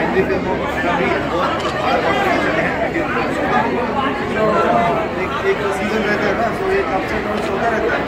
हिंदी एक एक सीज़न रहता है ना तो एक अपसेट और